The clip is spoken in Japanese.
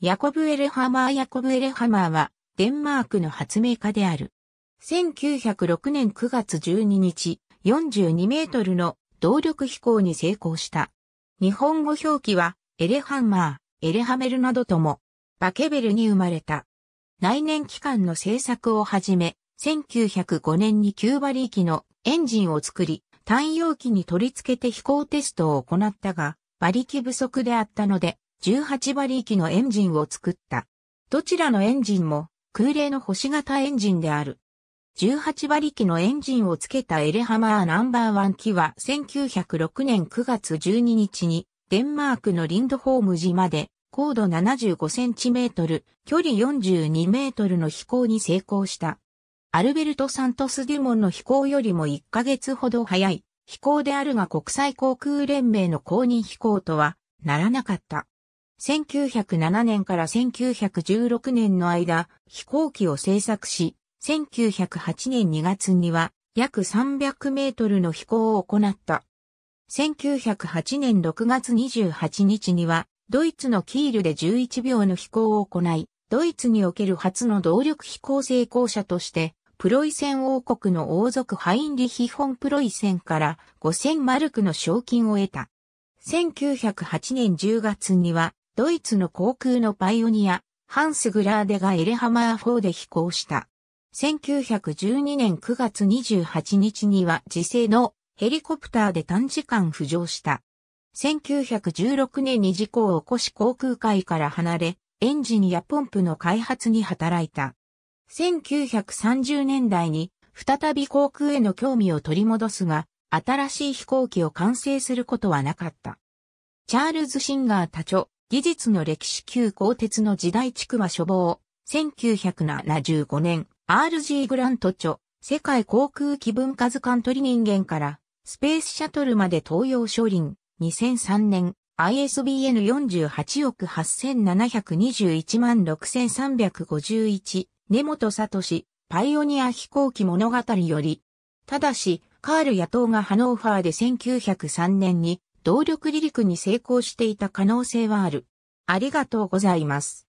ヤコブ・エレハマー・ヤコブ・エレハマーは、デンマークの発明家である。1906年9月12日、42メートルの動力飛行に成功した。日本語表記は、エレハンマー、エレハメルなどとも、バケベルに生まれた。内燃機関の製作を始め、1905年に9馬力のエンジンを作り、単葉機に取り付けて飛行テストを行ったが、馬力不足であったので、18馬力のエンジンを作った。どちらのエンジンも空冷の星型エンジンである。18馬力のエンジンをつけたエレハマーナンバーワン機は1906年9月12日にデンマークのリンドホーム島で高度75センチメートル、距離42メートルの飛行に成功した。アルベルト・サントス・デュモンの飛行よりも1ヶ月ほど早い飛行であるが国際航空連盟の公認飛行とはならなかった。1907年から1916年の間、飛行機を製作し、1908年2月には約300メートルの飛行を行った。1908年6月28日には、ドイツのキールで11秒の飛行を行い、ドイツにおける初の動力飛行成功者として、プロイセン王国の王族ハインリヒ・フォン・プロイセンから5000マルクの賞金を得た。1908年10月にはドイツの航空のパイオニア、ハンス・グラーデがエレハマー4で飛行した。1912年9月28日には自製のヘリコプターで短時間浮上した。1916年に事故を起こし航空界から離れ、エンジンやポンプの開発に働いた。1930年代に再び航空への興味を取り戻すが、新しい飛行機を完成することはなかった。チャールズ・シンガーた著、技術の歴史旧鋼鉄の時代地区は処方。1975年、RG グラント著、世界航空機文化図鑑取人間から、スペースシャトルまで東洋書輪、2003年、ISBN48 億8721万6351、根本聡、パイオニア飛行機物語より、ただし、カール野党がハノーファーで1903年に動力離陸に成功していた可能性はある。ありがとうございます。